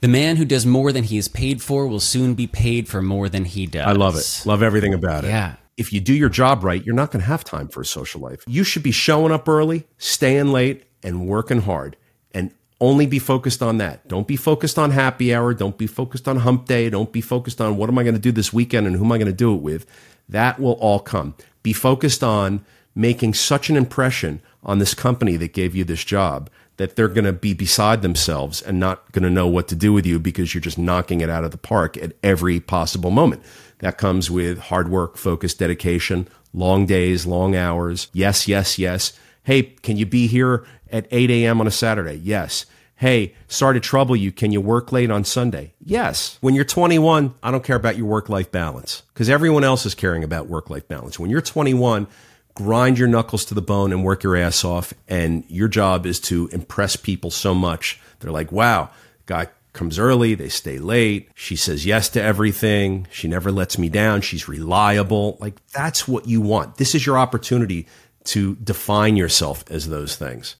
The man who does more than he is paid for will soon be paid for more than he does. I love it. Love everything about it. Yeah. If you do your job right, you're not going to have time for a social life. You should be showing up early, staying late, and working hard. And only be focused on that. Don't be focused on happy hour. Don't be focused on hump day. Don't be focused on what am I going to do this weekend and who am I going to do it with. That will all come. Be focused on making such an impression on this company that gave you this job that they're going to be beside themselves and not going to know what to do with you because you're just knocking it out of the park at every possible moment. That comes with hard work, focus, dedication, long days, long hours. Yes, yes, yes. Hey, can you be here at 8 a.m. on a Saturday? Yes. Hey, sorry to trouble you. Can you work late on Sunday? Yes. When you're 21, I don't care about your work life balance because everyone else is caring about work life balance. When you're 21, grind your knuckles to the bone and work your ass off. And your job is to impress people so much. They're like, wow, guy comes early, they stay late. She says yes to everything. She never lets me down. She's reliable. Like, that's what you want. This is your opportunity to define yourself as those things.